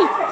life.